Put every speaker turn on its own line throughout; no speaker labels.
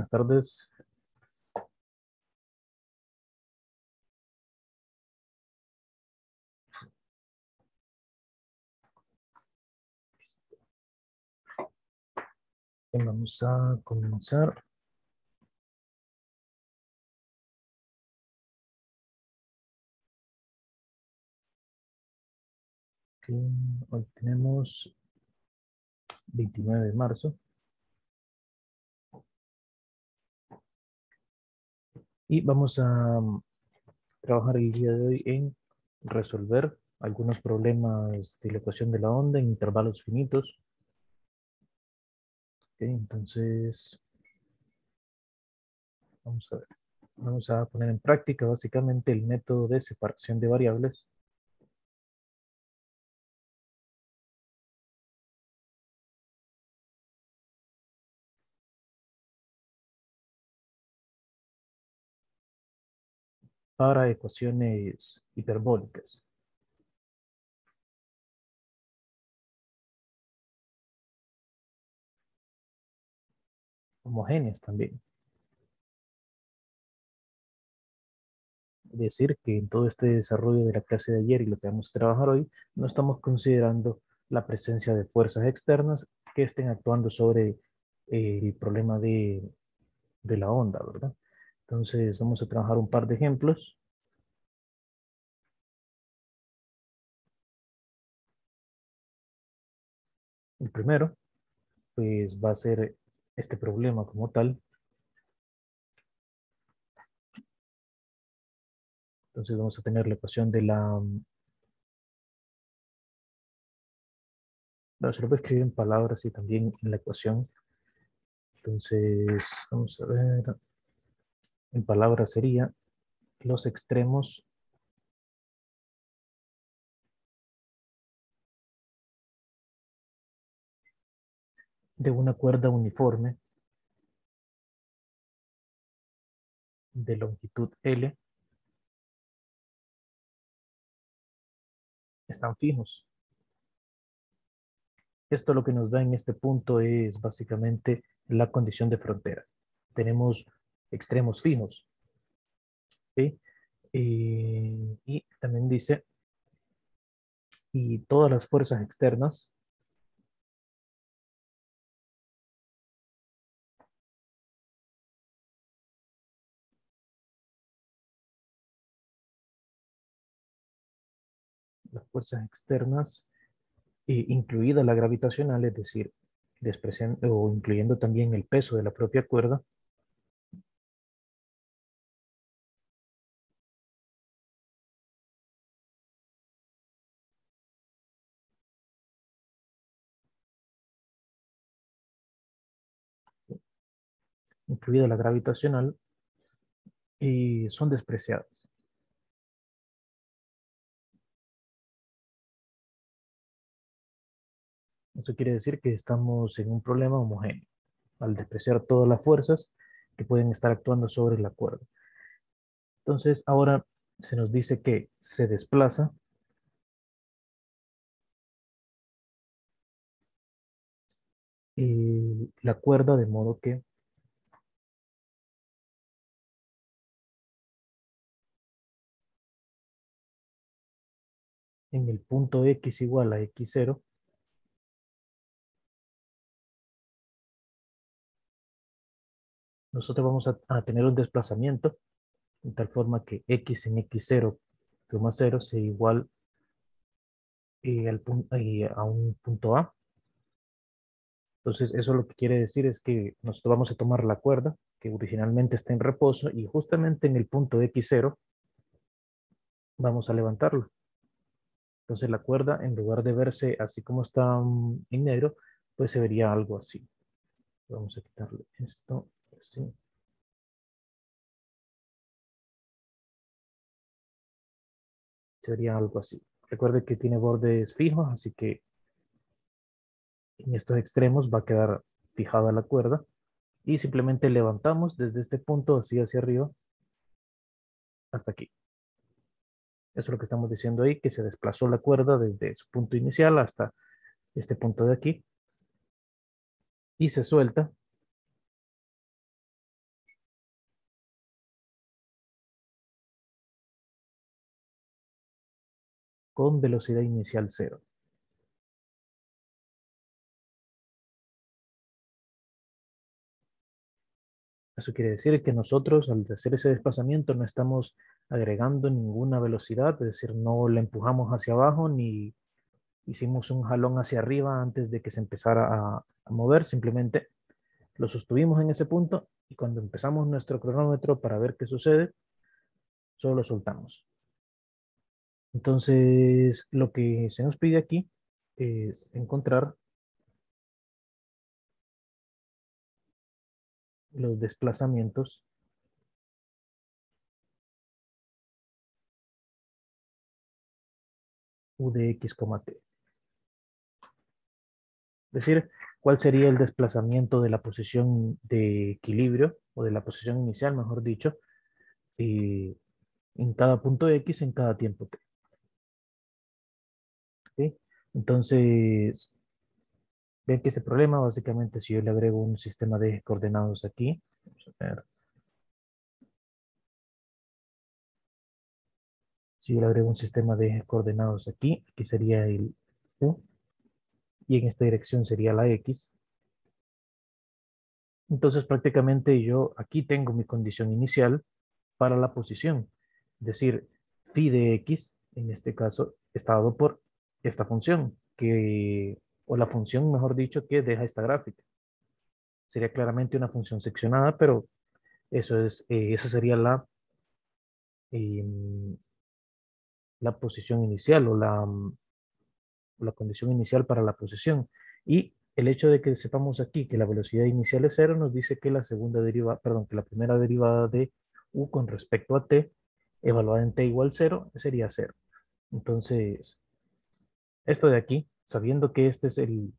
Buenas tardes. Vamos a comenzar. Hoy tenemos 29 de marzo. Y vamos a mm, trabajar el día de hoy en resolver algunos problemas de la ecuación de la onda en intervalos finitos. Entonces, vamos a ver. Vamos a poner en práctica básicamente el método de separación de variables. Para ecuaciones hiperbólicas. Homogéneas también. Es decir, que en todo este desarrollo de la clase de ayer y lo que vamos a trabajar hoy, no estamos considerando la presencia de fuerzas externas que estén actuando sobre el problema de, de la onda, ¿verdad? Entonces vamos a trabajar un par de ejemplos. El primero, pues va a ser este problema como tal. Entonces vamos a tener la ecuación de la... No, se lo voy a escribir en palabras y también en la ecuación. Entonces, vamos a ver. En palabras sería los extremos de una cuerda uniforme de longitud L están fijos. Esto lo que nos da en este punto es básicamente la condición de frontera. Tenemos extremos fijos. y también dice, y todas las fuerzas externas las fuerzas externas, incluida la gravitacional, es decir, o incluyendo también el peso de la propia cuerda, incluida la gravitacional, y son despreciadas. Eso quiere decir que estamos en un problema homogéneo, al despreciar todas las fuerzas que pueden estar actuando sobre la cuerda. Entonces, ahora se nos dice que se desplaza la cuerda de modo que en el punto x igual a x0, nosotros vamos a, tener un desplazamiento de tal forma que x en x0, 0 sea igual eh, al, eh, a un punto A. Entonces, eso lo que quiere decir es que nosotros vamos a tomar la cuerda, que originalmente está en reposo, y justamente en el punto X0 vamos a levantarlo. Entonces la cuerda, en lugar de verse así como está mm, en negro, pues se vería algo así. Vamos a quitarle esto, así. Sería algo así. Recuerde que tiene bordes fijos, así que en estos extremos va a quedar fijada la cuerda. Y simplemente levantamos desde este punto así hacia arriba hasta aquí. Eso es lo que estamos diciendo ahí, que se desplazó la cuerda desde su punto inicial hasta este punto de aquí. Y se suelta. Con velocidad inicial cero. Eso quiere decir que nosotros al hacer ese desplazamiento no estamos agregando ninguna velocidad, es decir, no le empujamos hacia abajo ni hicimos un jalón hacia arriba antes de que se empezara a, mover, simplemente lo sostuvimos en ese punto y cuando empezamos nuestro cronómetro para ver qué sucede, solo lo soltamos. Entonces, lo que se nos pide aquí es encontrar los desplazamientos u de x, t. Es decir, cuál sería el desplazamiento de la posición de equilibrio o de la posición inicial, mejor dicho, eh, en cada punto x en cada tiempo t. Entonces, ven que ese problema, básicamente, si yo le agrego un sistema de coordenados aquí, Si yo le agrego un sistema de coordenados aquí, aquí sería el U, y en esta dirección sería la X. Entonces prácticamente yo aquí tengo mi condición inicial para la posición. Es decir, phi de X, en este caso, está dado por esta función, que, o la función, mejor dicho, que deja esta gráfica. Sería claramente una función seccionada, pero eso es, eh, esa sería la, em, la posición inicial o la, la condición inicial para la posición. Y el hecho de que sepamos aquí que la velocidad inicial es cero nos dice que la segunda derivada, perdón, que la primera derivada de u con respecto a t evaluada en t igual cero sería cero. Entonces, esto de aquí, sabiendo que este es el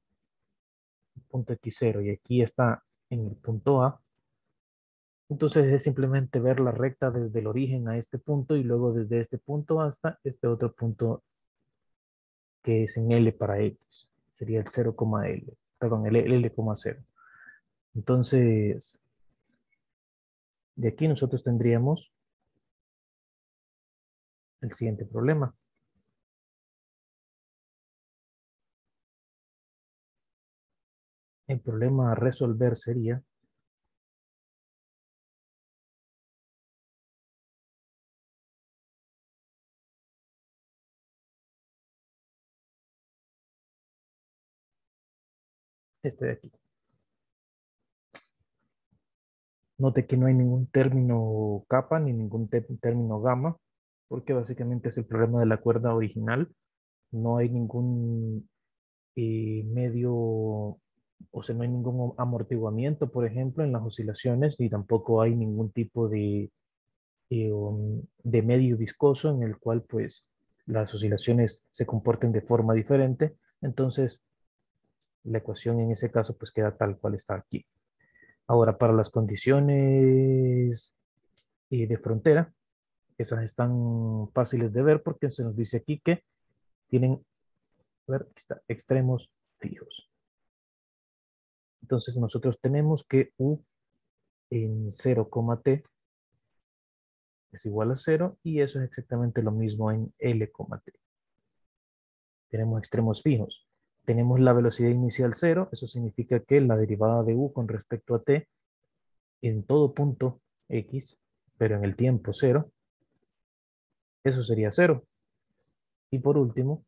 punto x0 y aquí está en el punto A, entonces es simplemente ver la recta desde el origen a este punto y luego desde este punto hasta este otro punto que es en L para X. Sería el 0,L, perdón, el L,0. Entonces, de aquí nosotros tendríamos el siguiente problema. El problema a resolver sería este de aquí. Note que no hay ningún término capa ni ningún término gamma, porque básicamente es el problema de la cuerda original. No hay ningún eh, medio, o sea, no hay ningún amortiguamiento, por ejemplo, en las oscilaciones, ni tampoco hay ningún tipo de, eh, um, de medio viscoso en el cual pues las oscilaciones se comporten de forma diferente. Entonces, la ecuación en ese caso pues queda tal cual está aquí. Ahora, para las condiciones eh, de frontera, esas están fáciles de ver porque se nos dice aquí que tienen ver, extremos fijos. Entonces nosotros tenemos que U en 0, t es igual a 0 y eso es exactamente lo mismo en L, t. Tenemos extremos fijos tenemos la velocidad inicial cero, eso significa que la derivada de u con respecto a t en todo punto x, pero en el tiempo cero, eso sería cero. Y por último,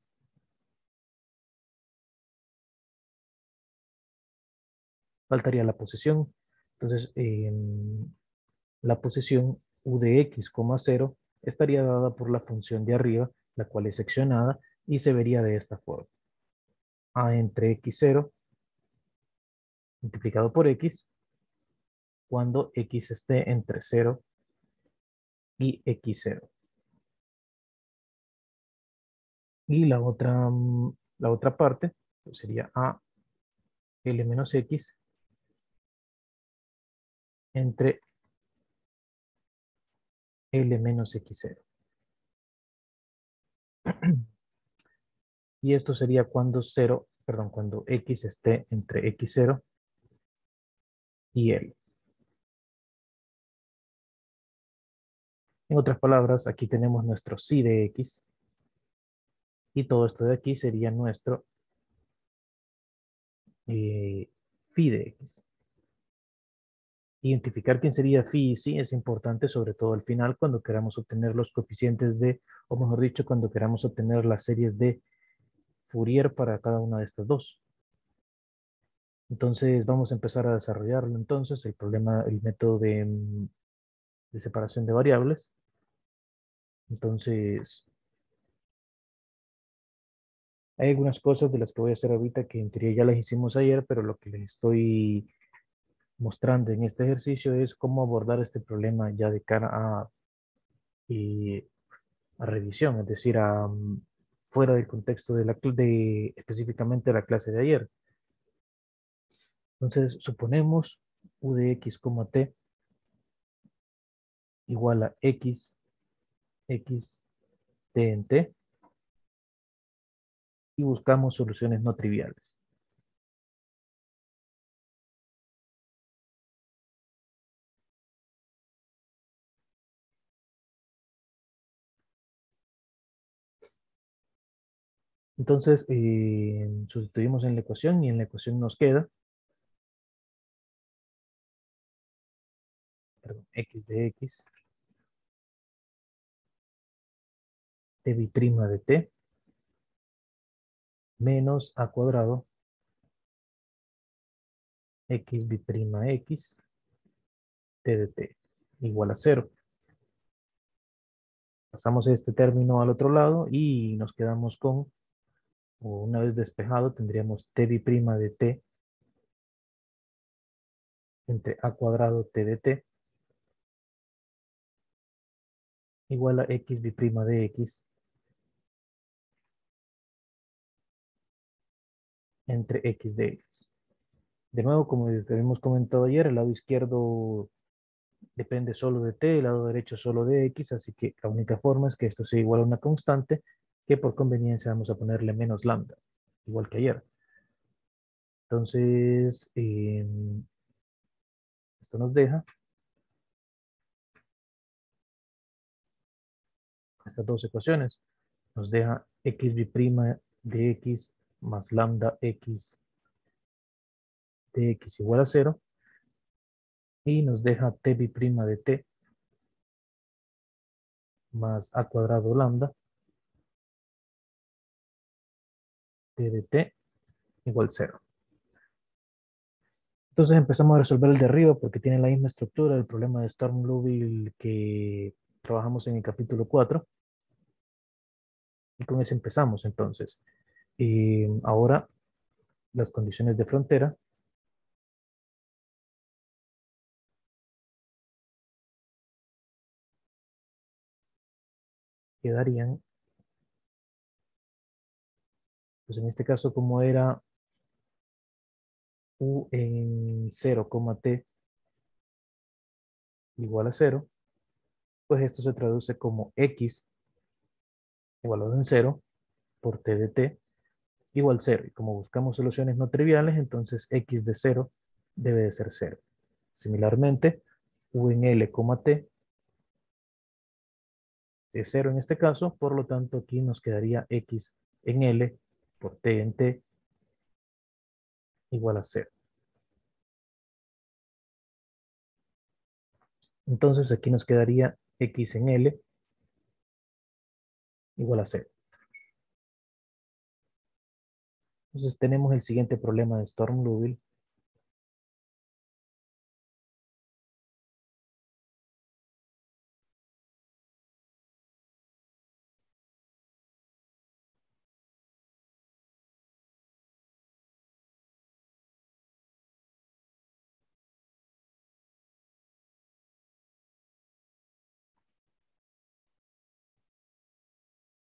faltaría la posición. Entonces, la posición u de x, 0 estaría dada por la función de arriba, la cual es seccionada, y se vería de esta forma. A entre x0 multiplicado por x cuando x esté entre 0 y x0. Y la otra, la otra parte pues, sería a l menos x entre l menos x0. Y esto sería cuando 0, perdón, cuando x esté entre x0 y L. En otras palabras, aquí tenemos nuestro psi de x. Y todo esto de aquí sería nuestro eh, phi de x. Identificar quién sería phi y sí es importante, sobre todo al final, cuando queramos obtener los coeficientes de, o mejor dicho, cuando queramos obtener las series de Fourier para cada una de estas dos. Entonces vamos a empezar a desarrollarlo entonces, el problema, el método de, mm, de separación de variables. Entonces, hay algunas cosas de las que voy a hacer ahorita que en teoría ya las hicimos ayer, pero lo que les estoy mostrando en este ejercicio es cómo abordar este problema ya de cara a, eh, a revisión, es decir, a, mm, fuera del contexto de, la, de específicamente la clase de ayer. Entonces, suponemos u de x, t igual a x, x, t en t, y buscamos soluciones no triviales. Entonces, eh, sustituimos en la ecuación y en la ecuación nos queda x de x t prima de t menos a cuadrado x prima x t de t igual a cero. Pasamos este término al otro lado y nos quedamos con, una vez despejado, tendríamos t de t entre a cuadrado t de t igual a x de x entre x de x. De nuevo, como habíamos comentado ayer, el lado izquierdo depende solo de t, el lado derecho solo de x, así que la única forma es que esto sea igual a una constante, que por conveniencia vamos a ponerle menos lambda, igual que ayer. Entonces, em, esto nos deja estas dos ecuaciones. Nos deja x de x más lambda x de x igual a 0 y nos deja t de t más a cuadrado lambda t de t igual 0. Entonces empezamos a resolver el de arriba porque tiene la misma estructura del problema de Storm-Liouville que trabajamos en el capítulo 4. Y con eso empezamos entonces. Y ahora las condiciones de frontera. Quedarían, pues en este caso como era u en 0, t igual a 0, pues esto se traduce como x igualado en 0 por t de t igual 0. Y como buscamos soluciones no triviales, entonces x de 0 debe de ser 0. Similarmente, u en L, t es 0 en este caso, por lo tanto aquí nos quedaría x en L por t en t igual a 0. Entonces aquí nos quedaría x en L igual a 0. Entonces tenemos el siguiente problema de Storm-Liouville.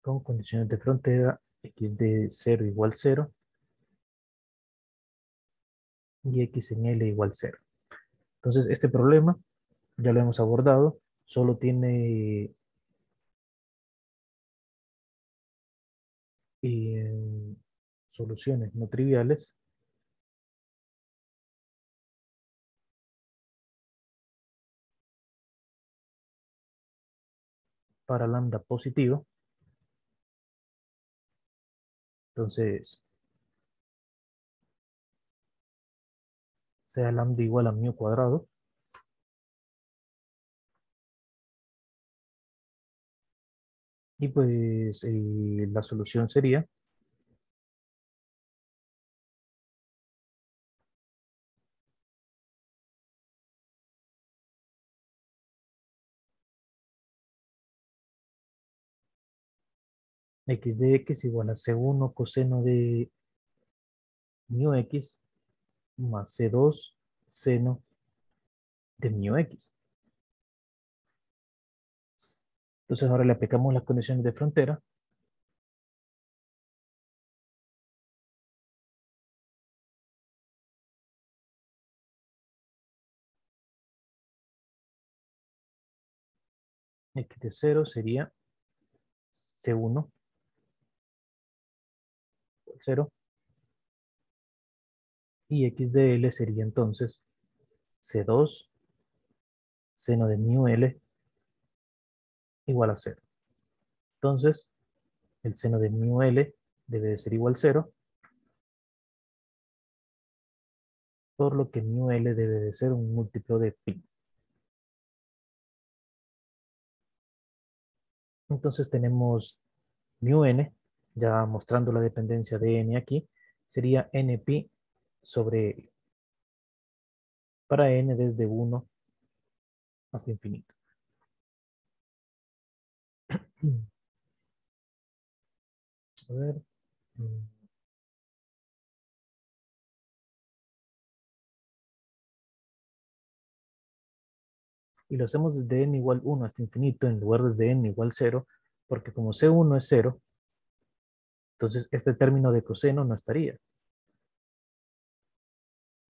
Con condiciones de frontera x de 0 igual 0 y x en L igual 0. Entonces, este problema ya lo hemos abordado, solo tiene eh, soluciones no triviales. para lambda positivo Entonces, sea lambda igual a mu cuadrado. Y pues eh, la solución sería x de x igual a c1 coseno de mu x más c2 seno de mu x. Entonces ahora le aplicamos las condiciones de frontera. x de 0 sería c1 0 y x de L sería entonces C2 seno de mu L igual a 0. Entonces, el seno de mu L debe de ser igual a 0, por lo que mu L debe de ser un múltiplo de pi. Entonces tenemos mu n, ya mostrando la dependencia de n aquí, sería npi sobre para n desde 1 hasta infinito. A ver. Y lo hacemos desde n igual 1 hasta infinito en lugar desde n igual 0, porque como C1 es 0, entonces este término de coseno no estaría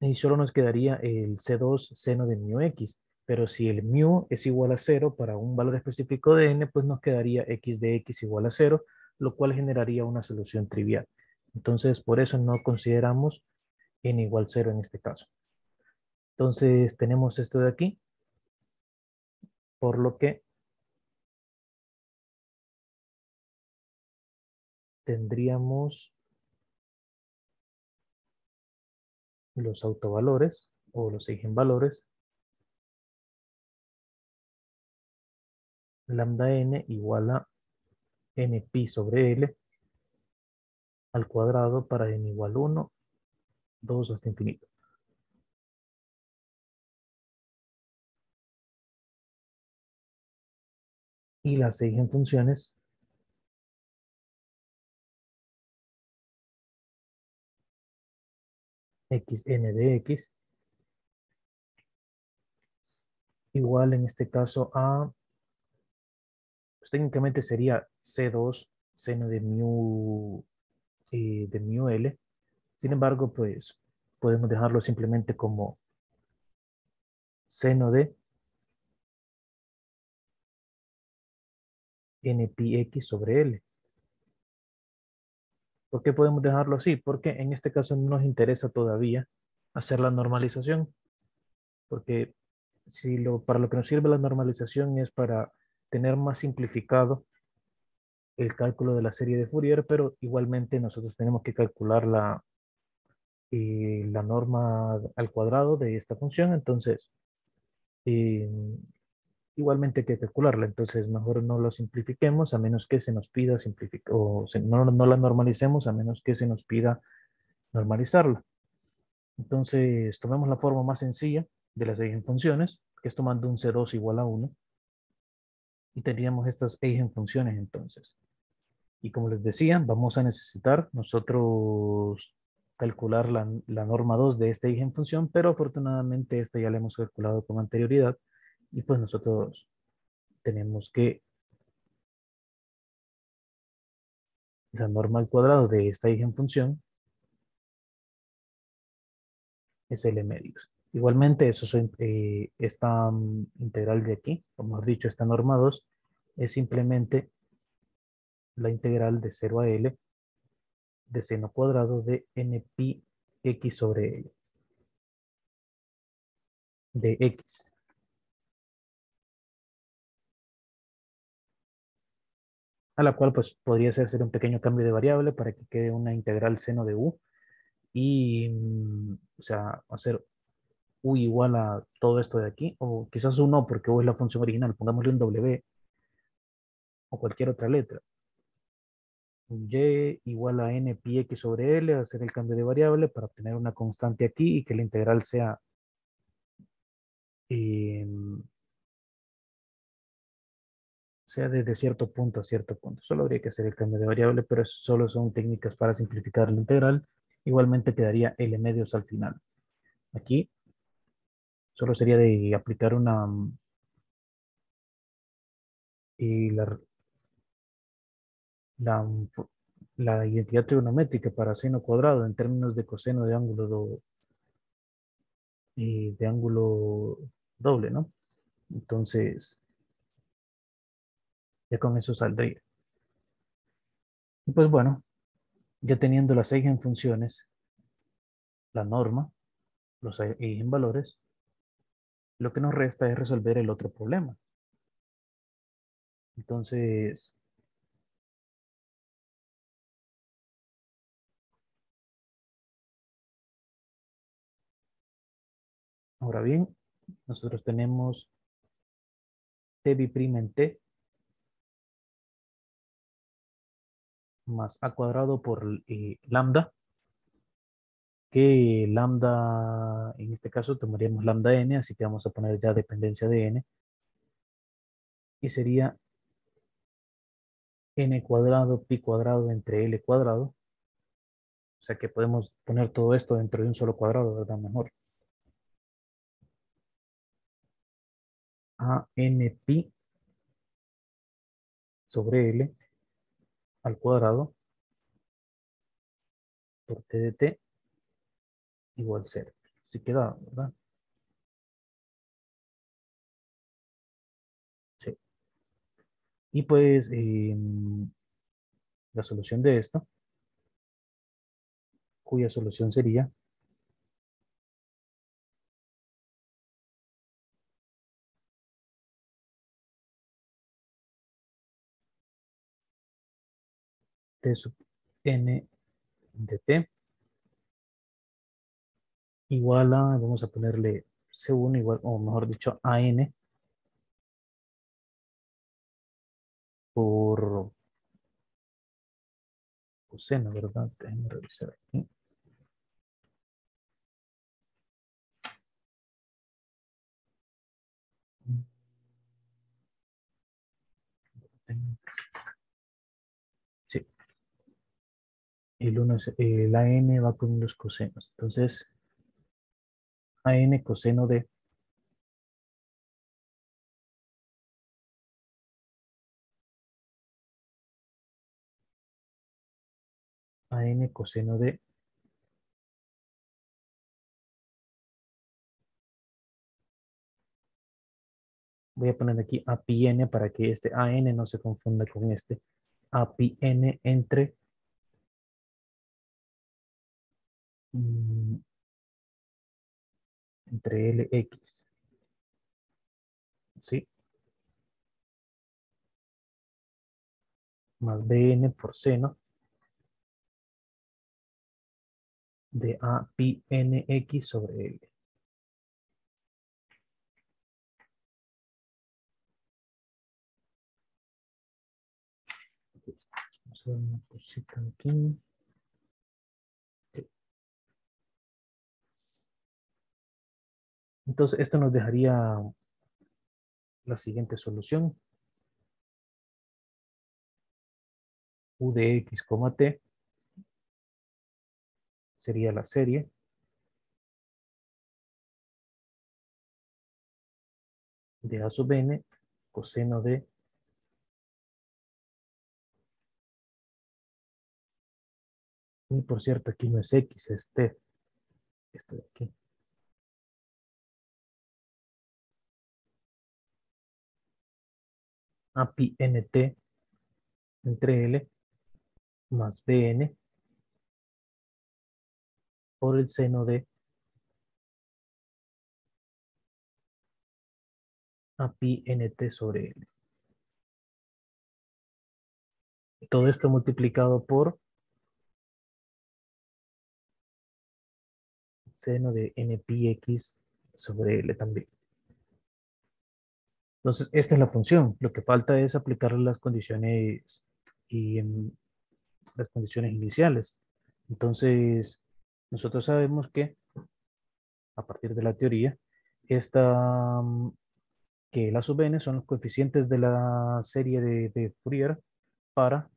y solo nos quedaría el C2 seno de mu x. Pero si el mu es igual a 0 para un valor específico de n, pues nos quedaría x de x igual a 0, lo cual generaría una solución trivial. Entonces, por eso no consideramos n igual 0 en este caso. Entonces, tenemos esto de aquí, por lo que tendríamos los autovalores o los eigenvalores lambda n igual a n pi sobre l al cuadrado para n igual 1, 2 hasta infinito. Y las eigenfunciones xn de x igual en este caso a, pues técnicamente sería C2 seno de mu, eh, de mu L. Sin embargo, pues podemos dejarlo simplemente como seno de n pi x sobre L. ¿Por qué podemos dejarlo así? Porque en este caso no nos interesa todavía hacer la normalización. Porque si lo, para lo que nos sirve la normalización es para tener más simplificado el cálculo de la serie de Fourier, pero igualmente nosotros tenemos que calcular la, eh, la norma al cuadrado de esta función. Entonces, eh, igualmente hay que calcularla, entonces mejor no lo simplifiquemos a menos que se nos pida simplificar, o no, no la normalicemos a menos que se nos pida normalizarla. Entonces, tomemos la forma más sencilla de las eigenfunciones, que es tomando un C2 igual a 1, y tendríamos estas eigenfunciones entonces. Y como les decía, vamos a necesitar nosotros calcular la, la norma 2 de esta eigenfunción, pero afortunadamente esta ya la hemos calculado con anterioridad, y pues nosotros tenemos que esa norma al cuadrado de esta eigenfunción es L medios. Igualmente, eso eh, esta mm, integral de aquí, como hemos dicho, esta norma 2, es simplemente la integral de 0 a L de seno cuadrado de n pi x sobre L de x. a la cual pues podría hacer un pequeño cambio de variable para que quede una integral seno de u y, mm, o sea, hacer u igual a todo esto de aquí, o quizás un no, porque u es la función original, pongámosle un w o cualquier otra letra. y igual a n pi x sobre l, hacer el cambio de variable para obtener una constante aquí y que la integral sea em, sea desde cierto punto a cierto punto. Solo habría que hacer el cambio de variable, pero solo son técnicas para simplificar la integral. Igualmente quedaría L medios al final. Aquí solo sería de aplicar una... Y la, la, identidad trigonométrica para seno cuadrado en términos de coseno de ángulo y de ángulo doble, ¿no? Entonces, ya con eso saldría. Y pues bueno, ya teniendo las funciones, la norma, los valores, lo que nos resta es resolver el otro problema. Entonces, ahora bien, nosotros tenemos t en t más a cuadrado por eh, lambda, que lambda, en este caso tomaríamos lambda n, así que vamos a poner ya dependencia de n, y sería n cuadrado pi cuadrado entre l cuadrado, o sea que podemos poner todo esto dentro de un solo cuadrado, ¿verdad? Mejor. A n pi sobre l al cuadrado por t de t igual 0. Así queda, ¿verdad? Sí. Y pues em, la solución de esto, cuya solución sería t sub n de t igual a, vamos a ponerle C1 igual, o mejor dicho, AN por coseno, ¿verdad? Déjenme revisar aquí. El, uno es, el AN va con los cosenos. Entonces, AN coseno de AN coseno de voy a poner aquí a pi n para que este AN no se confunda con este a pi n entre entre LX. ¿Sí? Más BN por seno de A pi NX sobre L. Vamos a una cosita aquí. Entonces, esto nos dejaría la siguiente solución. U de x, t sería la serie. De a sub n coseno de y por cierto aquí no es x, es t. Esto de aquí API NT entre L más BN por el seno de API NT sobre L. todo esto multiplicado por seno de npx sobre L también. Entonces, esta es la función. Lo que falta es aplicar las condiciones y las condiciones iniciales. Entonces, nosotros sabemos que a partir de la teoría, esta, que la sub n son los coeficientes de la serie de, Fourier para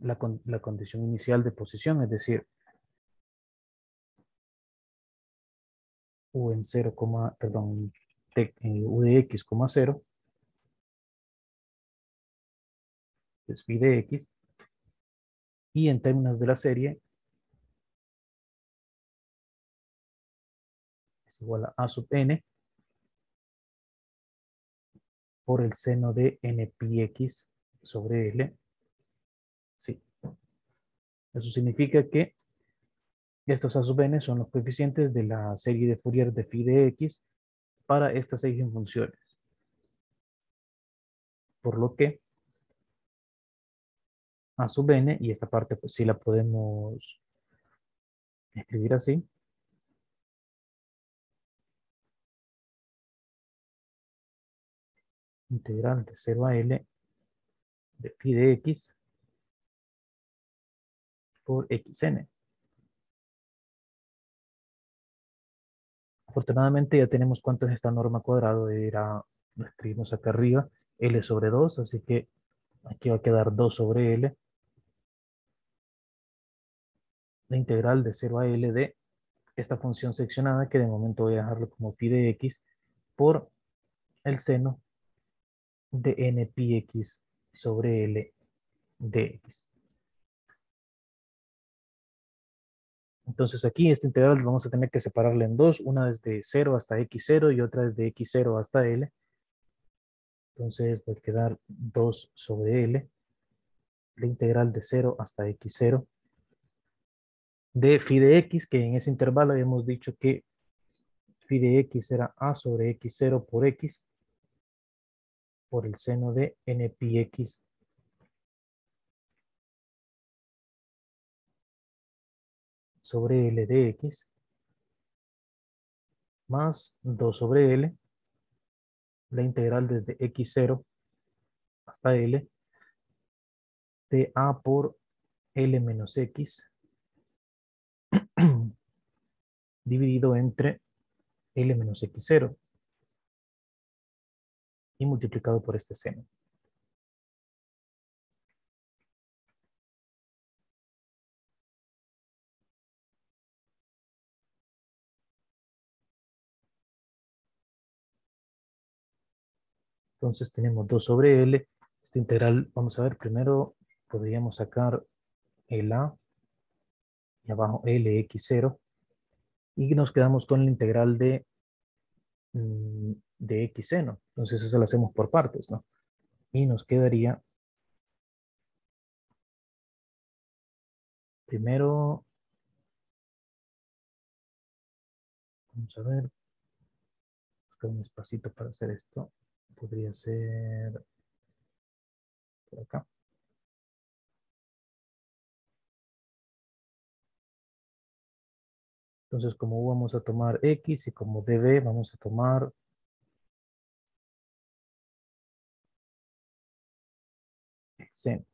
la, la condición inicial de posición, es decir, u en 0, perdón, u de x, 0 es phi de x, y en términos de la serie es igual a a sub n por el seno de n x sobre L. Sí. Eso significa que estos a sub n son los coeficientes de la serie de Fourier de phi de x para estas seis funciones. Por lo que a sub n, y esta parte pues sí la podemos escribir así. Integral de 0 a L de phi de x por xn. Afortunadamente ya tenemos cuánto es esta norma cuadrado. Era, lo escribimos acá arriba, L sobre 2, así que aquí va a quedar 2 sobre L la integral de 0 a L de esta función seccionada, que de momento voy a dejarlo como phi de x, por el seno de n pi x sobre L de x. Entonces aquí esta integral vamos a tener que separarla en dos, una desde 0 hasta x0 y otra desde x0 hasta L. Entonces va a quedar 2 sobre L, la integral de 0 hasta x0 de phi de x, que en ese intervalo habíamos dicho que phi de x era a sobre x0 por x por el seno de n pi x. Sobre L de X más 2 sobre L, la integral desde X0 hasta L de A por L menos X dividido entre L menos X0 y multiplicado por este seno. Entonces tenemos 2 sobre L. Esta integral, vamos a ver, primero podríamos sacar el A y abajo LX0 y nos quedamos con la integral de, mm, de x seno. Entonces eso lo hacemos por partes, ¿no? Y nos quedaría primero, vamos a ver, buscar un espacito para hacer esto. Podría ser por acá. Entonces, como vamos a tomar X y como DB vamos a tomar X.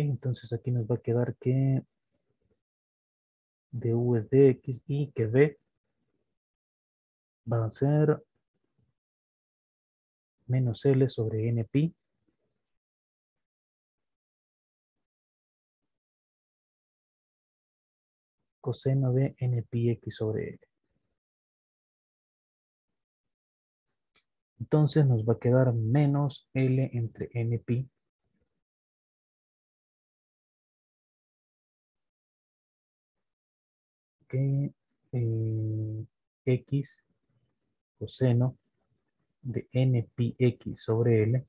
entonces aquí nos va a quedar que de U es X y que B va a ser menos L sobre N pi coseno de N pi X sobre L. Entonces nos va a quedar menos L entre N que eh, x coseno de n pi x sobre l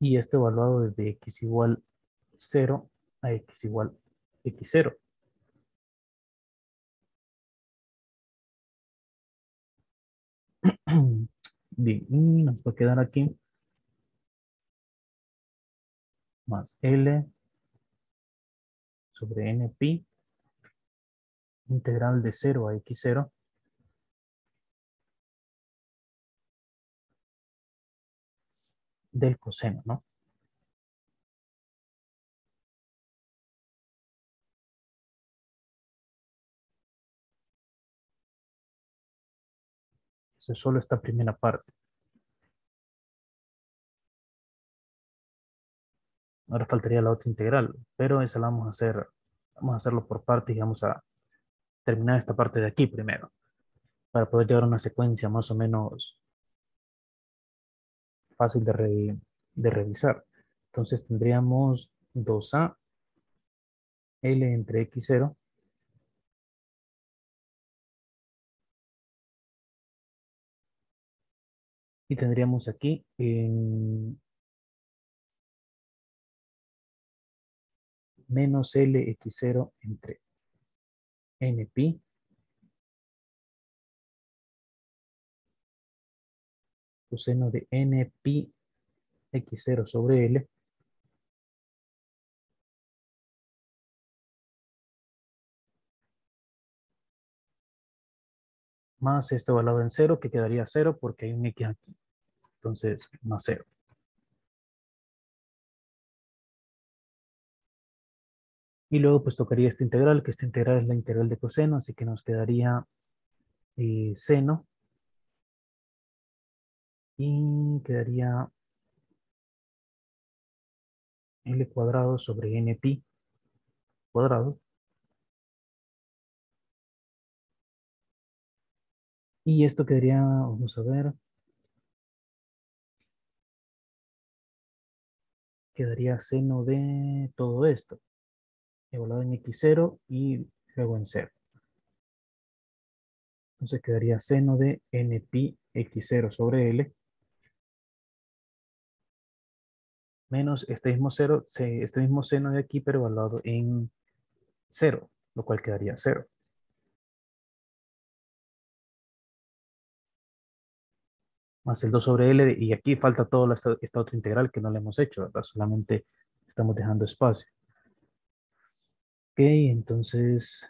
y este evaluado desde x igual 0 a x igual x0. Bien, y nos va a quedar aquí más L sobre N pi integral de 0 a x0 del coseno, ¿no? Eso es solo esta primera parte. Ahora faltaría la otra integral, pero esa la vamos a hacer, vamos a hacerlo por partes y vamos a terminar esta parte de aquí primero, para poder llevar una secuencia más o menos fácil de, de revisar. Entonces tendríamos 2a L entre X0 y tendríamos aquí en menos LX0 entre NP coseno de NP X0 sobre L más esto evaluado en 0 que quedaría 0 porque hay un X aquí. Entonces, más 0. Y luego pues tocaría esta integral, que esta integral es la integral de coseno, así que nos quedaría eh, seno. Y quedaría L cuadrado sobre NP cuadrado. Y esto quedaría, vamos a ver, quedaría seno de todo esto, evaluado en x0 y luego en 0. Entonces quedaría seno de npi x0 sobre l menos este mismo, 0, este mismo seno de aquí, pero evaluado en 0, lo cual quedaría 0. Más el 2 sobre L, y aquí falta toda esta, esta otra integral que no le hemos hecho, ¿verdad? Solamente estamos dejando espacio. Ok, entonces...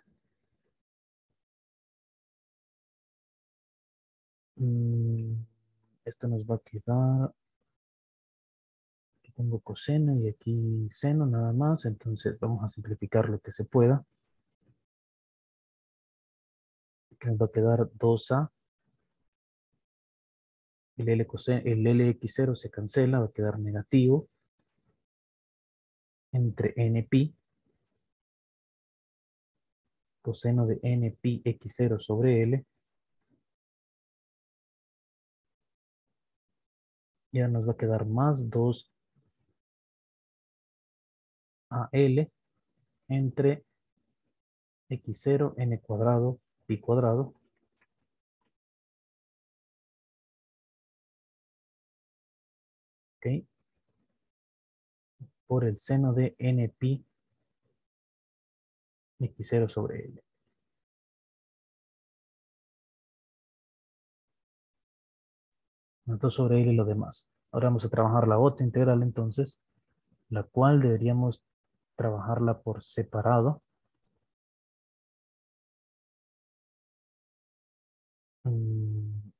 Mm, esto nos va a quedar tengo coseno y aquí seno nada más, entonces vamos a simplificar lo que se pueda. Que nos va a quedar 2a. El, el LX0 se cancela, va a quedar negativo. Entre NP. Coseno de NP X0 sobre L. Ya nos va a quedar más 2 a L entre x0 n cuadrado pi cuadrado por el seno de np hechicero sobre l, Notó sobre él y lo demás. Ahora vamos a trabajar la otra integral entonces, la cual deberíamos trabajarla por separado. Mm,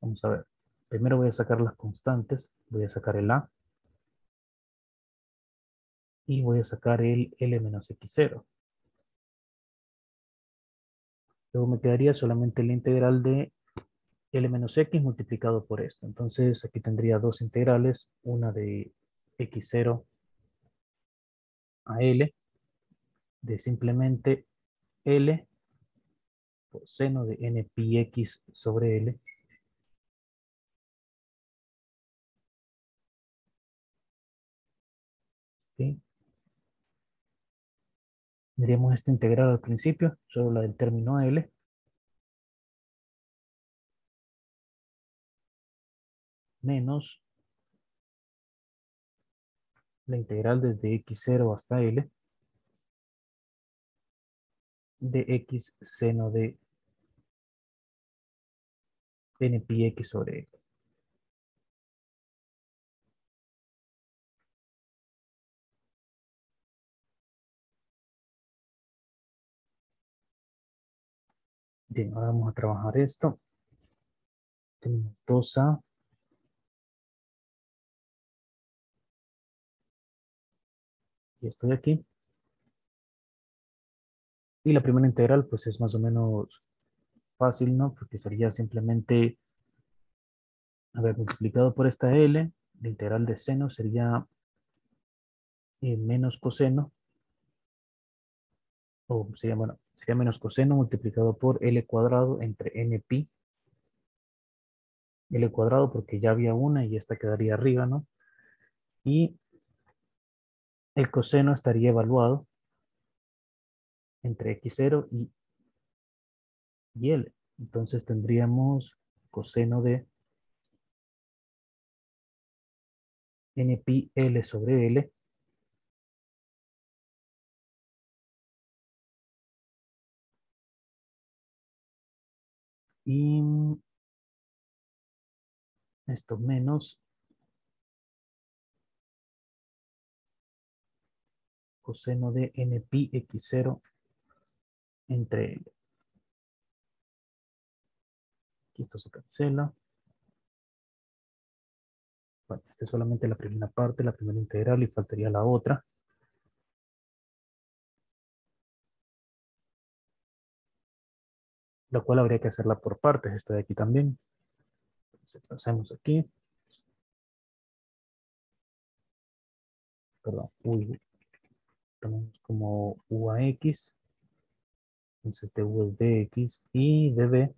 vamos a ver. Primero voy a sacar las constantes. Voy a sacar el A. Y voy a sacar el L menos X0. Luego me quedaría solamente la integral de L menos X multiplicado por esto. Entonces aquí tendría dos integrales. Una de X0 a L de simplemente L por seno de n pi x sobre L Tendríamos esta integral al principio, solo la del término L. Menos la integral desde x0 hasta L de x seno de n pi x sobre L. Bien, ahora vamos a trabajar esto. Tenemos 2a y estoy aquí. Y la primera integral pues es más o menos fácil, ¿no? Porque sería simplemente, a ver, multiplicado por esta L, la integral de seno sería eh, menos coseno, o sería, bueno, sería menos coseno multiplicado por L cuadrado entre N pi. L cuadrado porque ya había una y esta quedaría arriba, ¿no? Y el coseno estaría evaluado entre x0 y, y L. Entonces tendríamos coseno de n pi L sobre L y esto menos coseno de n pi x0 entre L. Aquí esto se cancela. Bueno, esta es solamente la primera parte, la primera integral y faltaría la otra. La cual habría que hacerla por partes, esta de aquí también. Entonces, hacemos aquí. Perdón, uy, tomamos como u a x. Entonces u es dx y db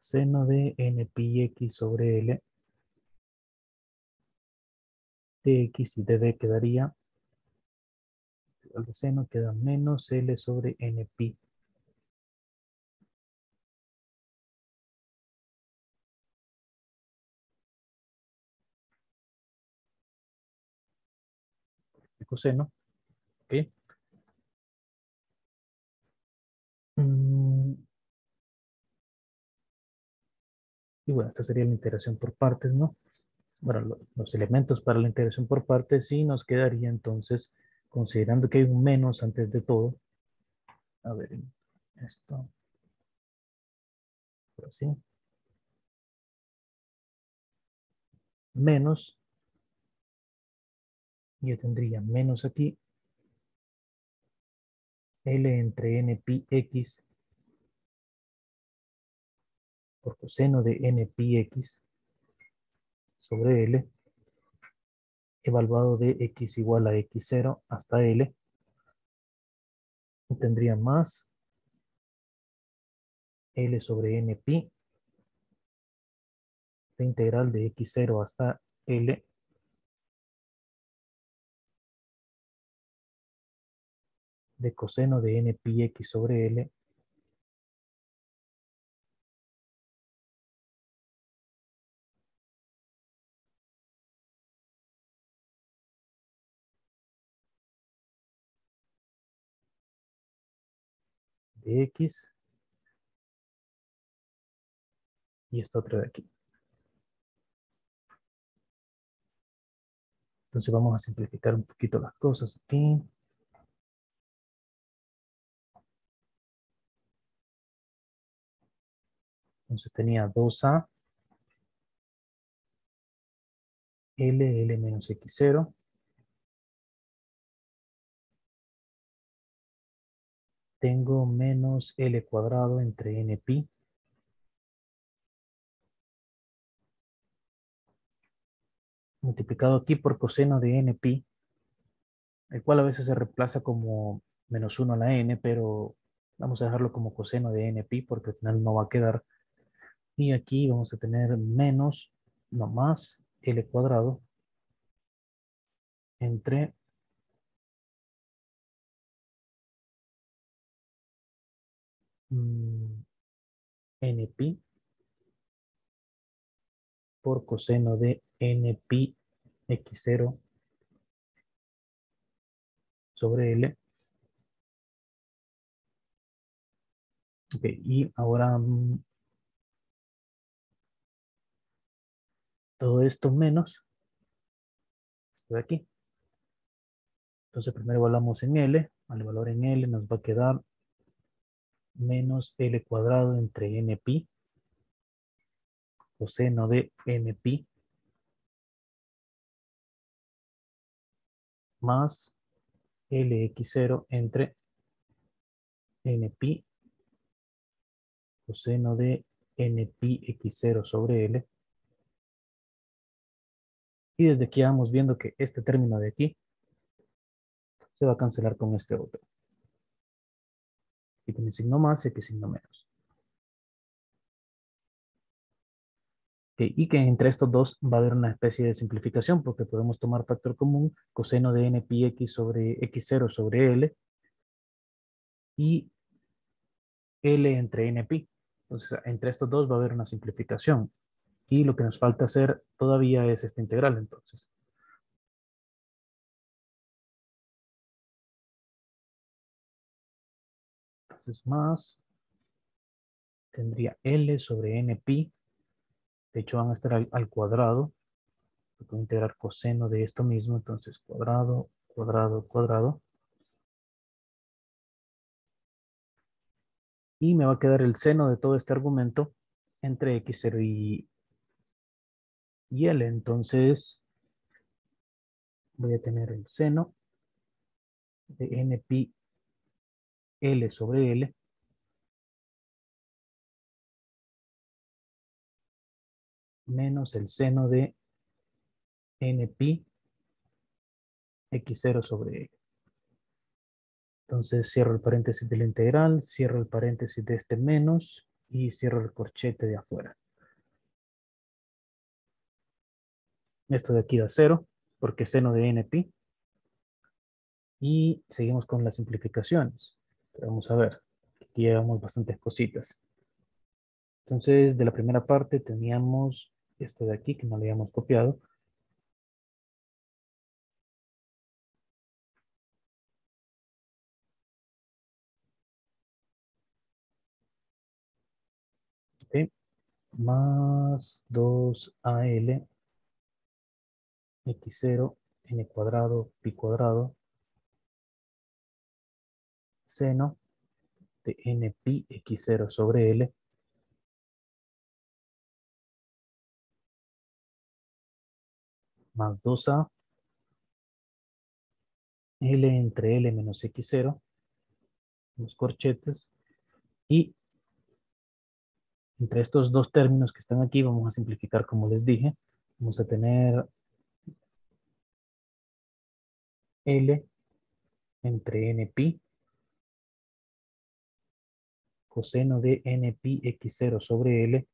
seno de n pi x sobre l dx y db quedaría el seno queda menos l sobre n pi coseno. ¿ok? Mm. Y bueno, esta sería la integración por partes, ¿no? Bueno, los elementos para la integración por partes sí nos quedaría entonces, considerando que hay un menos antes de todo. A ver, esto. Así. Menos yo tendría menos aquí L entre N pi X por coseno de N pi X sobre L evaluado de X igual a X0 hasta L tendría más L sobre N pi de integral de X0 hasta L de coseno de n pi x sobre L X y esta otra de aquí. Entonces vamos a simplificar un poquito las cosas aquí. Entonces tenía 2A, L, L menos X0. Tengo menos L cuadrado entre N pi. Multiplicado aquí por coseno de N pi, el cual a veces se reemplaza como menos 1 a la N, pero vamos a dejarlo como coseno de N pi porque al final no va a quedar y aquí vamos a tener menos no más L cuadrado entre mm, NP por coseno de NP X0 sobre L. Ok, y ahora mm, todo esto menos esto de aquí. Entonces primero evaluamos en L, al valor en L nos va a quedar menos L cuadrado entre NP coseno de NP más LX0 entre NP coseno de NPX0 sobre L. Y desde aquí vamos viendo que este término de aquí se va a cancelar con este otro. Aquí tiene signo más y aquí signo menos. y que entre estos dos va a haber una especie de simplificación porque podemos tomar factor común coseno de npx sobre x0 sobre l y l entre np. Entonces, entre estos dos va a haber una simplificación. Y lo que nos falta hacer todavía es esta integral, entonces. Más tendría L sobre NP. De hecho, van a estar al, cuadrado. Voy a integrar coseno de esto mismo. Entonces, cuadrado, cuadrado, cuadrado. Y me va a quedar el seno de todo este argumento entre x0 y, y L. Entonces, voy a tener el seno de NP L sobre L menos el seno de NP X0 sobre L. Entonces cierro el paréntesis de la integral, cierro el paréntesis de este menos y cierro el corchete de afuera. Esto de aquí da cero, porque seno de NP. Y seguimos con las simplificaciones. Vamos a ver, aquí llevamos bastantes cositas. Entonces, de la primera parte teníamos esto de aquí que no le habíamos copiado. Más 2AL x0 n cuadrado pi cuadrado seno de n pi x0 sobre L. Más 2a L entre L menos X0, los corchetes, y entre estos dos términos que están aquí vamos a simplificar como les dije. Vamos a tener L entre NP coseno de NP X0 sobre L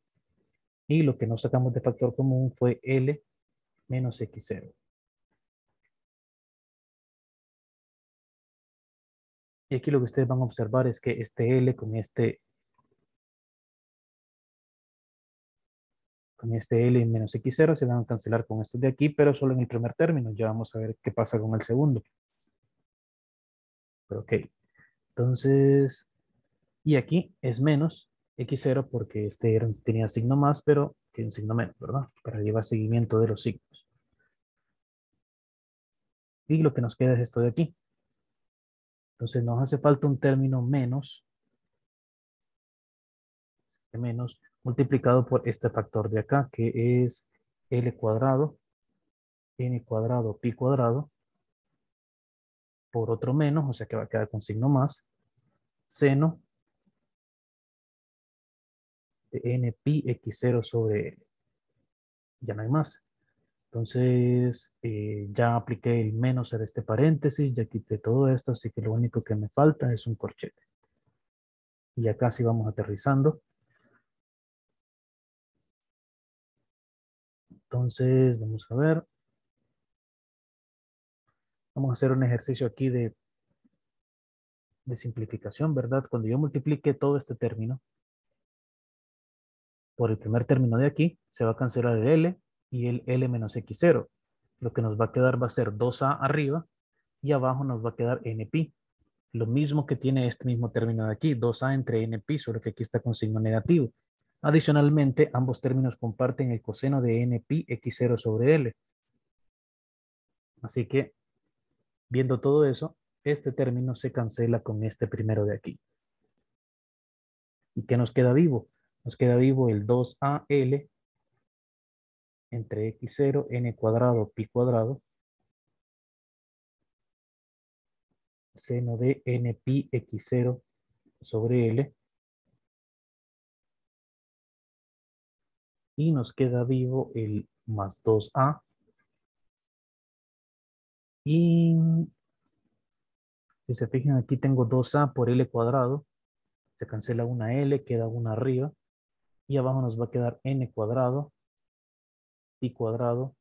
y lo que no sacamos de factor común fue L menos X0. Y aquí lo que ustedes van a observar es que este L con este con este L menos X0 se van a cancelar con estos de aquí, pero solo en el primer término. Ya vamos a ver qué pasa con el segundo. Pero ok. Entonces, y aquí es menos X0 porque este tenía signo más, pero que un signo menos, ¿verdad? Para llevar seguimiento de los signos. Y lo que nos queda es esto de aquí. Entonces nos hace falta un término menos, menos multiplicado por este factor de acá, que es L cuadrado, N cuadrado, pi cuadrado, por otro menos, o sea que va a quedar con signo más, seno de n pi x0 sobre L. Ya no hay más. Entonces, eh, ya apliqué el menos en este paréntesis, ya quité todo esto, así que lo único que me falta es un corchete. Y acá sí vamos aterrizando. Entonces, vamos a ver. Vamos a hacer un ejercicio aquí de, de simplificación, ¿verdad? Cuando yo multiplique todo este término por el primer término de aquí, se va a cancelar el L y el L menos X0. Lo que nos va a quedar va a ser 2A arriba y abajo nos va a quedar NP. Lo mismo que tiene este mismo término de aquí, 2A entre NP, solo que aquí está con signo negativo. Adicionalmente, ambos términos comparten el coseno de NP X0 sobre L. Así que Viendo todo eso, este término se cancela con este primero de aquí. ¿Y qué nos queda vivo? Nos queda vivo el 2AL entre x0, n cuadrado, pi cuadrado, seno de n pi x0 sobre L. Y nos queda vivo el más 2A y si se fijan aquí tengo 2a por l cuadrado. Se cancela una l, queda una arriba. Y abajo nos va a quedar n cuadrado, pi cuadrado,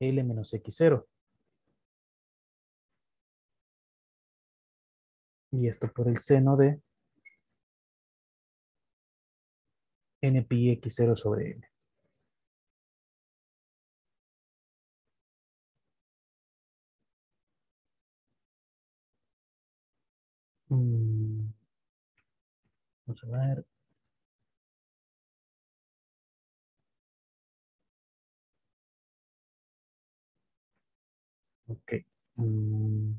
l menos x0. Y esto por el seno de n pi x0 sobre l. Mm. Ok. Mm.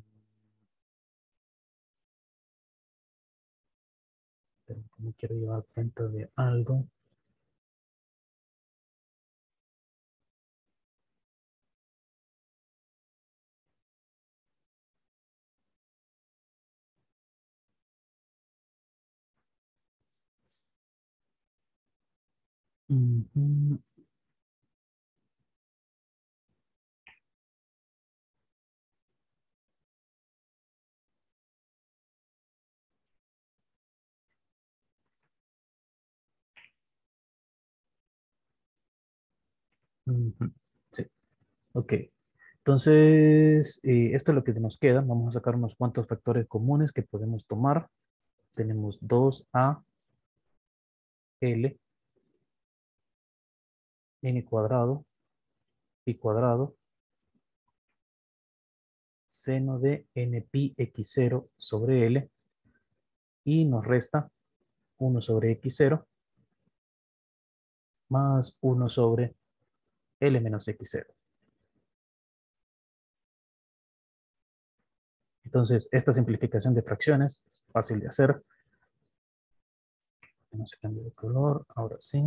Pero como quiero llevar cuenta de algo. Ujú. Sí. Ok. Entonces, eh, esto es lo que nos queda. Vamos a sacar unos cuantos factores comunes que podemos tomar. Tenemos 2a L n cuadrado pi cuadrado seno de n pi x0 sobre L y nos resta 1 sobre x0 más 1 sobre L menos x0. Entonces, esta simplificación de fracciones es fácil de hacer. No se cambia de color, ahora sí.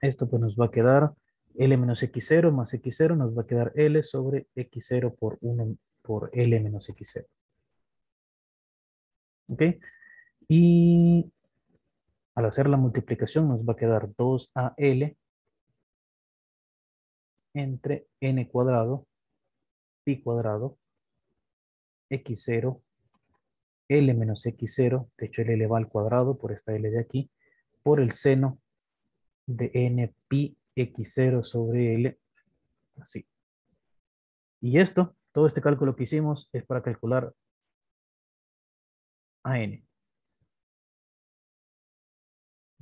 Esto pues nos va a quedar L menos X0 más X0 nos va a quedar L sobre X0 por 1 por L menos X0. ¿Ok? Y al hacer la multiplicación nos va a quedar 2AL entre N cuadrado, pi cuadrado, X0, L menos X0, de hecho L va al cuadrado por esta L de aquí, por el seno de n pi x0 sobre L, así. Y esto, todo este cálculo que hicimos es para calcular AN.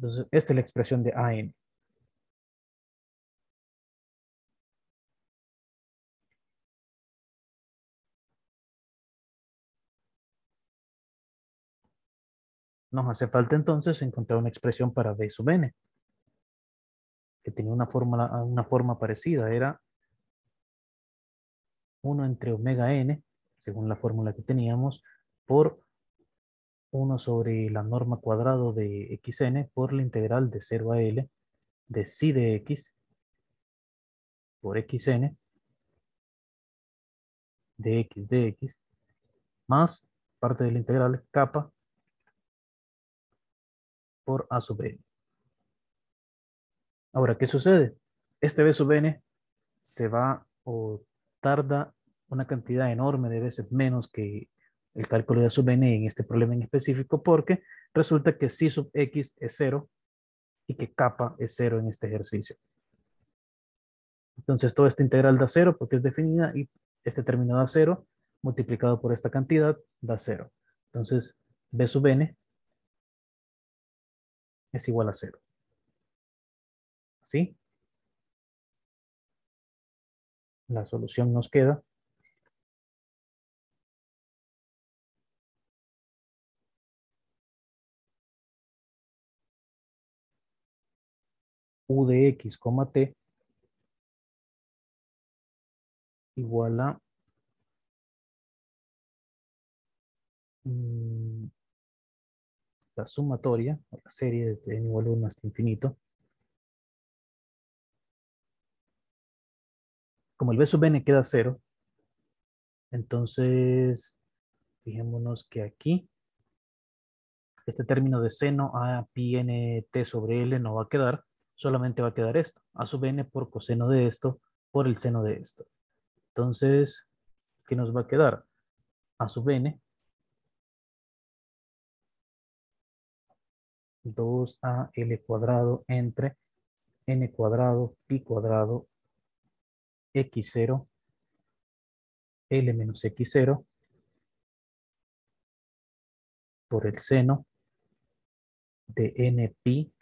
Entonces, esta es la expresión de AN. Nos hace falta entonces encontrar una expresión para B sub n que tenía una, una forma parecida, era 1 entre omega n, según la fórmula que teníamos, por 1 sobre la norma cuadrado de xn por la integral de 0 a l de psi de x por xn de x de x más parte de la integral kappa por a sub n. Ahora, ¿qué sucede? Este B sub n se va o tarda una cantidad enorme de veces menos que el cálculo de sub n en este problema en específico porque resulta que si sub x es 0 y que capa es cero en este ejercicio. Entonces, toda esta integral da cero porque es definida y este término da cero multiplicado por esta cantidad da cero. Entonces, b sub n es igual a cero. ¿Sí? La solución nos queda u de x, t igual a mm, la sumatoria, la serie de n igual a 1 hasta infinito. Como el b sub n queda 0, entonces fijémonos que aquí este término de seno a pi n t sobre l no va a quedar, solamente va a quedar esto, a sub n por coseno de esto por el seno de esto. Entonces, ¿qué nos va a quedar? A sub n 2a l cuadrado entre n cuadrado pi cuadrado x0 l menos x0 por el seno de n pi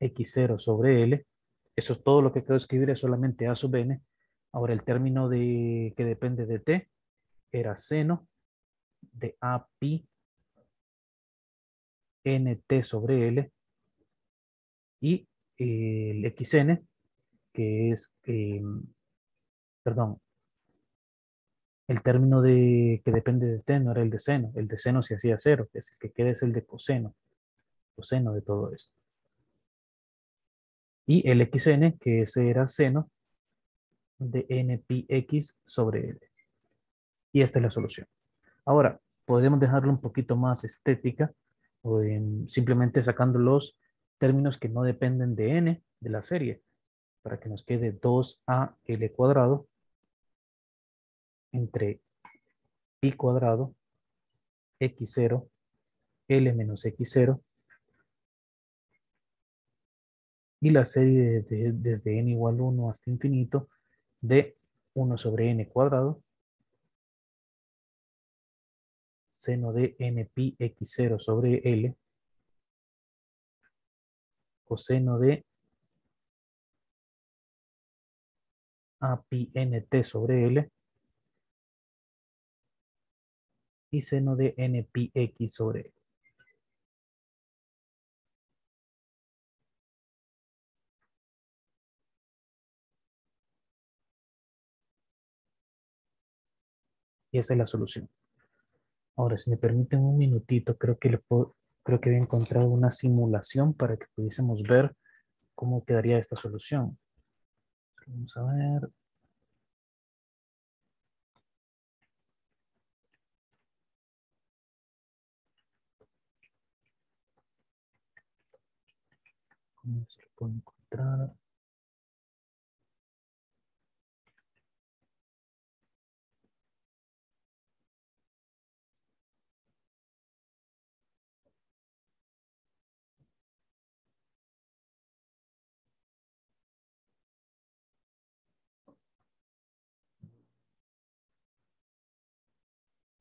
x0 sobre l. Eso es todo lo que quiero escribir, es solamente a sub n. Ahora el término de, que depende de t era seno de a pi nt sobre L y el xn, que es, em, perdón, el término de, que depende de t no era el de seno, el de seno se hacía cero, es el que queda es el de coseno, coseno de todo esto. Y el xn, que ese era seno de npx sobre L. Y esta es la solución. Ahora, podemos dejarlo un poquito más estética simplemente sacando los términos que no dependen de n de la serie para que nos quede 2al cuadrado entre pi cuadrado x0 l menos x0 y la serie desde n igual 1 hasta infinito de 1 sobre n cuadrado seno de n pi x0 sobre L coseno de a pi nt sobre L y seno de n pi x sobre L. Y esa es la solución. Ahora, si me permiten un minutito, creo que, le puedo, creo que he encontrado una simulación para que pudiésemos ver cómo quedaría esta solución. Vamos a ver. ¿Cómo se lo encontrar?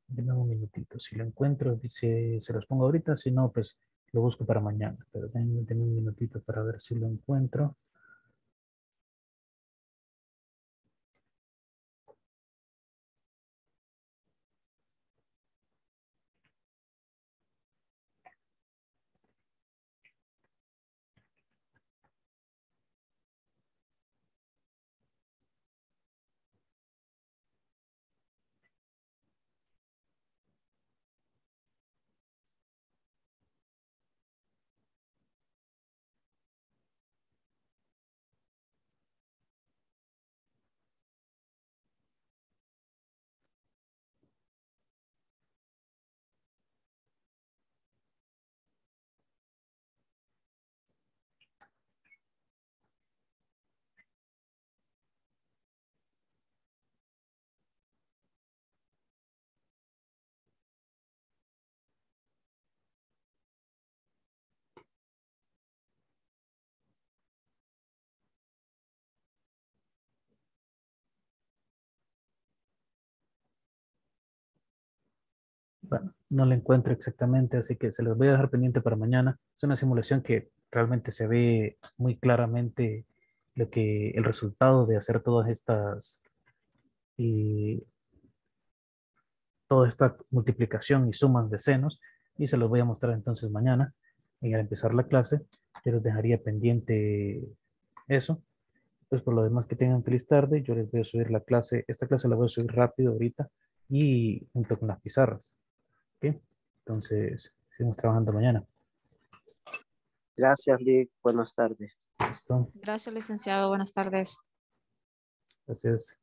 Denme un minutito. Si lo encuentro, se, se los pongo ahorita. Si no, pues lo busco para mañana. Pero denme, un minutito para ver si lo encuentro. No la encuentro exactamente, así que se los voy a dejar pendiente para mañana. Es una simulación que realmente se ve muy claramente lo que el resultado de hacer todas estas y toda esta multiplicación y sumas de senos y se los voy a mostrar entonces mañana y al empezar la clase. Yo les dejaría pendiente eso. Pues por lo demás que tengan feliz tarde. Yo les voy a subir la clase esta clase la voy a subir rápido ahorita y junto con las pizarras ¿ok? entonces seguimos trabajando mañana
Gracias, Vic. Buenas tardes.
¿Listo?
Gracias, licenciado. Buenas tardes.
Gracias.